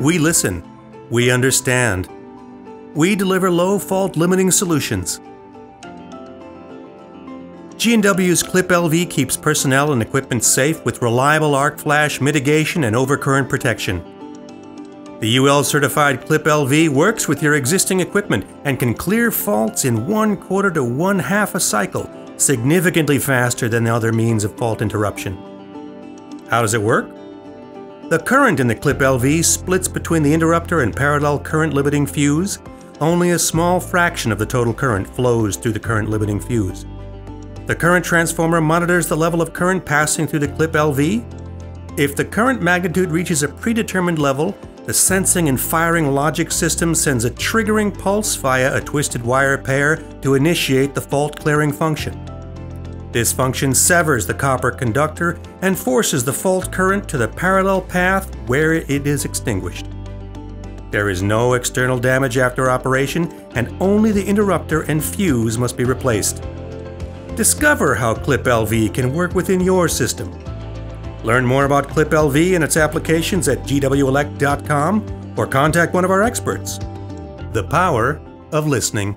We listen. We understand. We deliver low fault limiting solutions. G&W's CLiP-LV keeps personnel and equipment safe with reliable arc flash mitigation and overcurrent protection. The UL certified CLiP-LV works with your existing equipment and can clear faults in one quarter to one half a cycle, significantly faster than the other means of fault interruption. How does it work? The current in the CLiP-LV splits between the interrupter and parallel current limiting fuse. Only a small fraction of the total current flows through the current limiting fuse. The current transformer monitors the level of current passing through the CLiP-LV. If the current magnitude reaches a predetermined level, the sensing and firing logic system sends a triggering pulse via a twisted wire pair to initiate the fault clearing function. This function severs the copper conductor and forces the fault current to the parallel path where it is extinguished. There is no external damage after operation, and only the interrupter and fuse must be replaced. Discover how CLiP-LV can work within your system. Learn more about CLiP-LV and its applications at gwelectric.com or contact one of our experts. The power of listening.